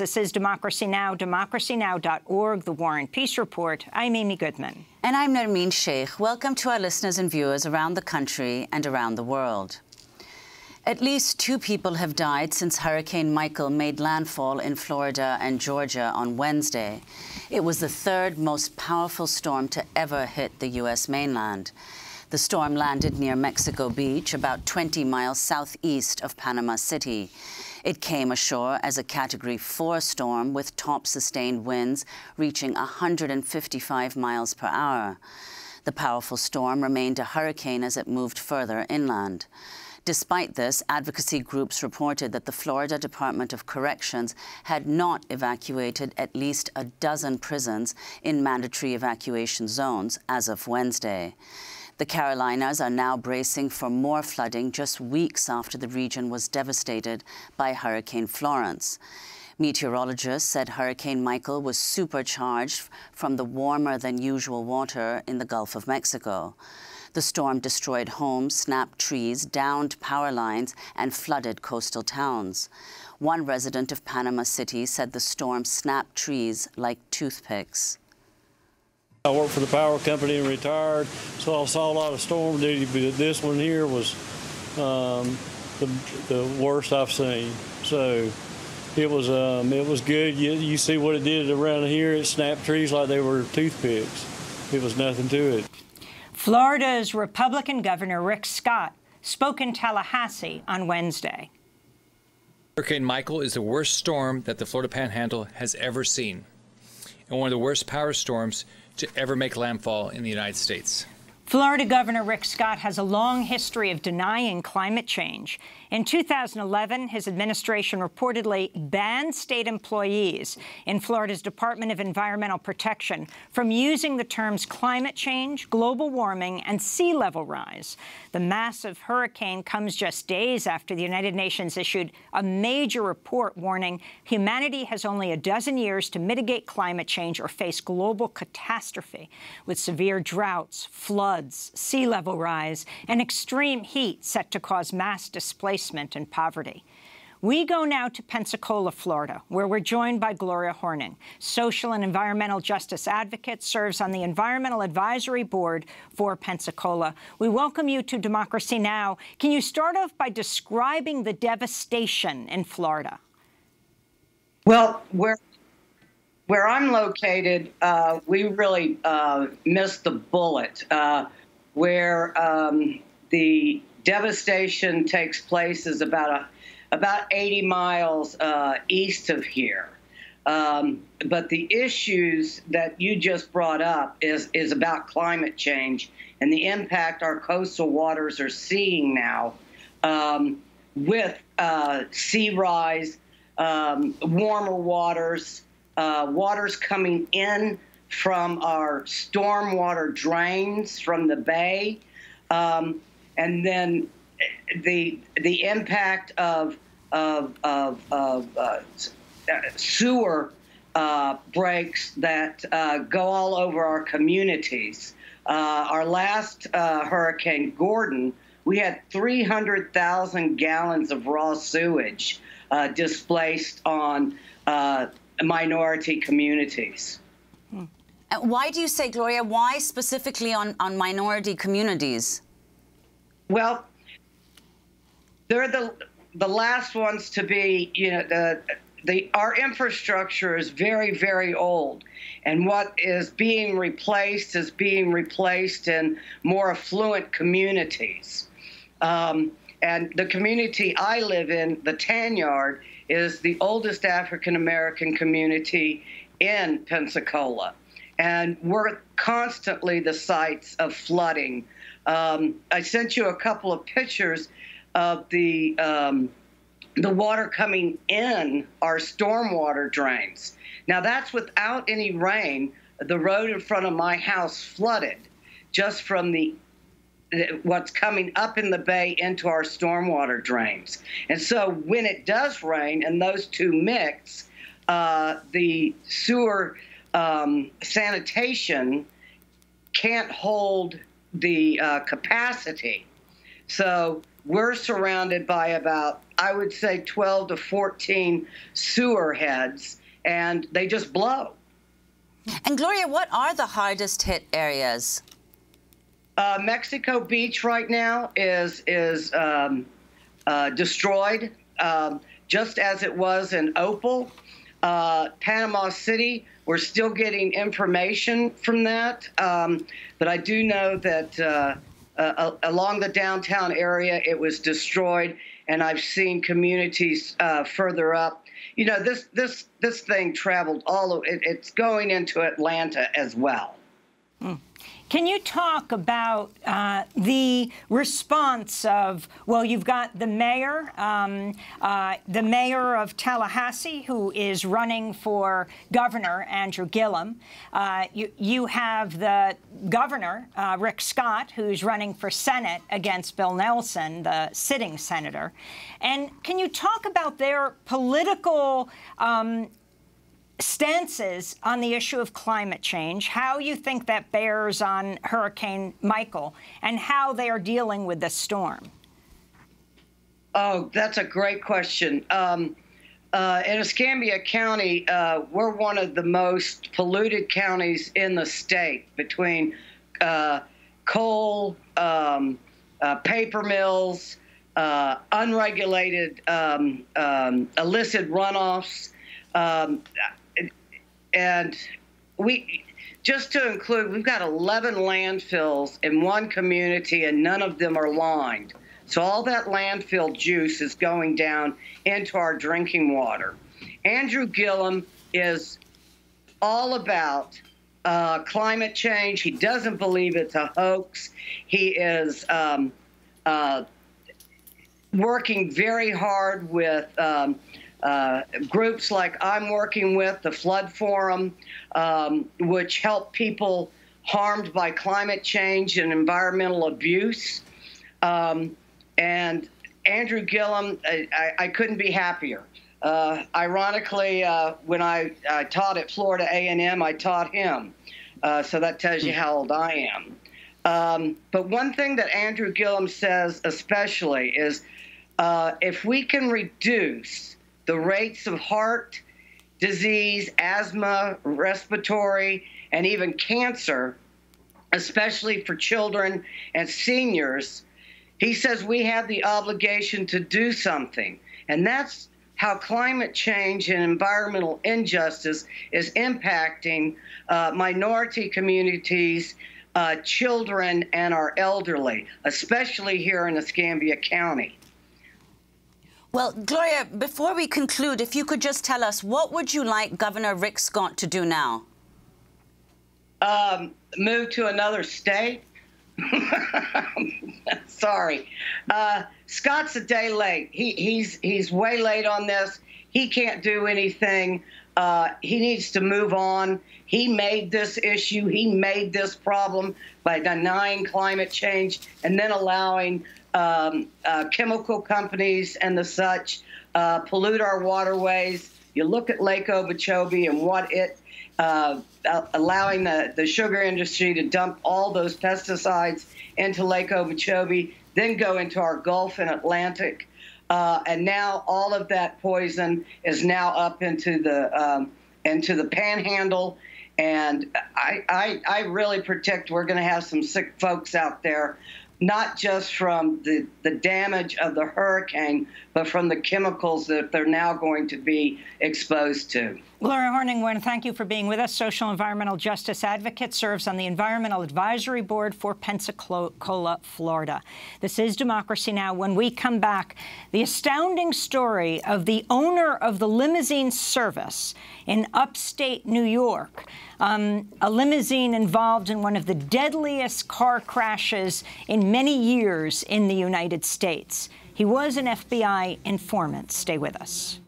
This is Democracy Now!, democracynow.org, The War and Peace Report. I'm Amy Goodman. And I'm Nermeen Sheikh. Welcome to our listeners and viewers around the country and around the world. At least two people have died since Hurricane Michael made landfall in Florida and Georgia on Wednesday. It was the third most powerful storm to ever hit the U.S. mainland. The storm landed near Mexico Beach, about 20 miles southeast of Panama City. It came ashore as a Category 4 storm with top sustained winds reaching 155 miles per hour. The powerful storm remained a hurricane as it moved further inland. Despite this, advocacy groups reported that the Florida Department of Corrections had not evacuated at least a dozen prisons in mandatory evacuation zones as of Wednesday. The Carolinas are now bracing for more flooding just weeks after the region was devastated by Hurricane Florence. Meteorologists said Hurricane Michael was supercharged from the warmer than usual water in the Gulf of Mexico. The storm destroyed homes, snapped trees, downed power lines, and flooded coastal towns. One resident of Panama City said the storm snapped trees like toothpicks. I worked for the power company and retired, so I saw a lot of storm duty, but this one here was um, the, the worst I've seen. So it was um, it was good. You, you see what it did around here. It snapped trees like they were toothpicks. It was nothing to it. Florida's Republican Governor Rick Scott spoke in Tallahassee on Wednesday. Hurricane Michael is the worst storm that the Florida Panhandle has ever seen, and one of the worst power storms to ever make landfall in the United States. Florida Governor Rick Scott has a long history of denying climate change. In 2011, his administration reportedly banned state employees in Florida's Department of Environmental Protection from using the terms climate change, global warming, and sea level rise. The massive hurricane comes just days after the United Nations issued a major report warning humanity has only a dozen years to mitigate climate change or face global catastrophe with severe droughts, floods, sea level rise, and extreme heat set to cause mass displacement and poverty. We go now to Pensacola, Florida, where we're joined by Gloria Horning, social and environmental justice advocate, serves on the Environmental Advisory Board for Pensacola. We welcome you to Democracy Now! Can you start off by describing the devastation in Florida? Well, where where I'm located, uh, we really uh, missed the bullet. Uh, where um, the devastation takes place is about a about 80 miles uh, east of here. Um, but the issues that you just brought up is is about climate change and the impact our coastal waters are seeing now um, with uh, sea rise, um, warmer waters, uh, waters coming in from our stormwater drains from the bay. Um, and then the the impact of of of, of uh, sewer uh, breaks that uh, go all over our communities. Uh, our last uh, Hurricane Gordon, we had 300,000 gallons of raw sewage uh, displaced on minority communities. Why do you say, Gloria, why specifically on, on minority communities? Well, they're the the last ones to be, you know, the the our infrastructure is very very old and what is being replaced is being replaced in more affluent communities um, and the community i live in the Tanyard is the oldest african american community in pensacola and we're constantly the sites of flooding um, I sent you a couple of pictures of the um, the water coming in our stormwater drains. Now that's without any rain. The road in front of my house flooded just from the what's coming up in the bay into our stormwater drains. And so when it does rain and those two mix, uh, the sewer um, sanitation can't hold the uh, capacity. So we're surrounded by about, I would say, 12 to 14 sewer heads, and they just blow. And Gloria, what are the hardest hit areas? Uh, Mexico Beach right now is is um, uh, destroyed, um, just as it was in Opal. Uh, Panama City, we're still getting information from that, um, but I do know that uh, uh, along the downtown area it was destroyed, and I've seen communities uh, further up. You know, this this this thing traveled all. It, it's going into Atlanta as well. Mm. Can you talk about uh, the response of, well, you've got the mayor, um, uh, the mayor of Tallahassee, who is running for governor, Andrew Gillum. Uh, you, you, have the governor, uh, Rick Scott, who's running for Senate against Bill Nelson, the sitting senator. And can you talk about their political um, stances on the issue of climate change, how you think that bears on Hurricane Michael, and how they are dealing with the storm. Oh, that's a great question. Um, uh, in Escambia County, uh, we're one of the most polluted counties in the state between uh, coal, um, uh, paper mills, uh, unregulated um, um illicit runoffs. Um, and we just to include, we've got 11 landfills in one community, and none of them are lined. So all that landfill juice is going down into our drinking water. Andrew Gillum is all about uh, climate change. He doesn't believe it's a hoax. He is um, uh, working very hard with um, uh, groups like I'm working with, the Flood Forum, um, which help people harmed by climate change and environmental abuse. Um, and Andrew Gillum, I, I, I couldn't be happier. Uh, ironically, uh, when I, I, taught at Florida A&M, I taught him. Uh, so that tells you how old I am. Um, but one thing that Andrew Gillum says especially is uh, if we can reduce the rates of heart disease, asthma, respiratory, and even cancer, especially for children and seniors, he says we have the obligation to do something. And that's how climate change and environmental injustice is impacting uh, minority communities, uh, children, and our elderly, especially here in Escambia County. Well, Gloria, before we conclude, if you could just tell us, what would you like Governor Rick Scott to do now? Um, move to another state. Sorry. Uh, Scott's a day late. He, he's, he's way late on this. He can't do anything. Uh, he needs to move on. He made this issue, he made this problem by denying climate change and then allowing um, uh, chemical companies and the such uh, pollute our waterways. You look at Lake Okeechobee and what it uh, allowing the, the sugar industry to dump all those pesticides into Lake Okeechobee, then go into our Gulf and Atlantic. Uh, and now all of that poison is now up into the um, into the panhandle. And I, I, I really predict we're going to have some sick folks out there not just from the, the damage of the hurricane, but from the chemicals that they're now going to be exposed to. Gloria Horning, thank you for being with us. Social environmental justice advocate, serves on the Environmental Advisory Board for Pensacola, Florida. This is Democracy Now! When we come back, the astounding story of the owner of the limousine service in upstate New York um, a limousine involved in one of the deadliest car crashes in many years in the United States. He was an FBI informant. Stay with us.